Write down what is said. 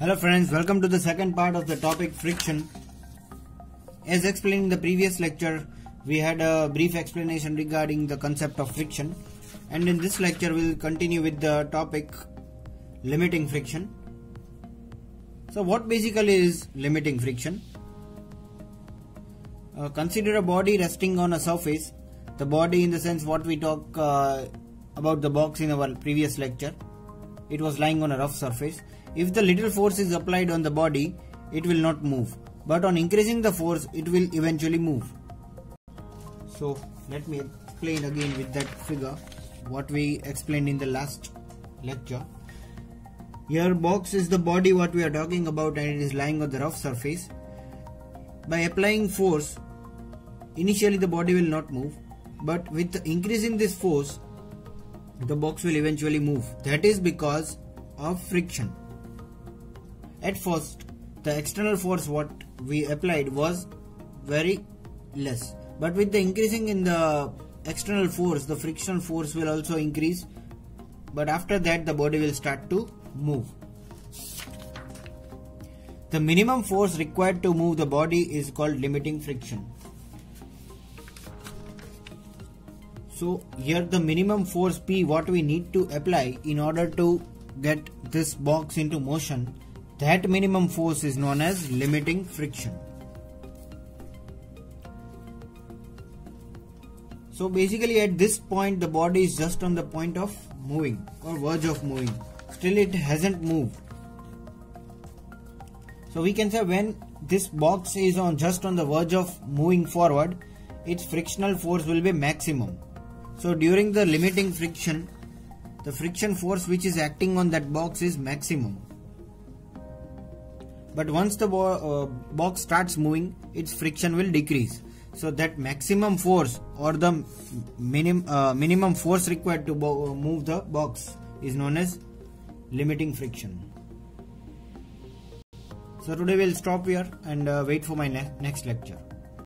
Hello friends, welcome to the second part of the topic friction. As explained in the previous lecture, we had a brief explanation regarding the concept of friction and in this lecture we will continue with the topic limiting friction. So what basically is limiting friction? Uh, consider a body resting on a surface. The body in the sense what we talk uh, about the box in our previous lecture. It was lying on a rough surface if the little force is applied on the body, it will not move. But on increasing the force, it will eventually move. So let me explain again with that figure what we explained in the last lecture. Here box is the body what we are talking about and it is lying on the rough surface. By applying force, initially the body will not move but with increasing this force, the box will eventually move. That is because of friction. At first, the external force what we applied was very less. But with the increasing in the external force, the frictional force will also increase. But after that, the body will start to move. The minimum force required to move the body is called limiting friction. So here the minimum force P what we need to apply in order to get this box into motion that minimum force is known as limiting friction. So basically at this point the body is just on the point of moving or verge of moving. Still it hasn't moved. So we can say when this box is on just on the verge of moving forward, its frictional force will be maximum. So during the limiting friction, the friction force which is acting on that box is maximum but once the bo uh, box starts moving its friction will decrease. So that maximum force or the minim uh, minimum force required to move the box is known as limiting friction. So today we'll stop here and uh, wait for my ne next lecture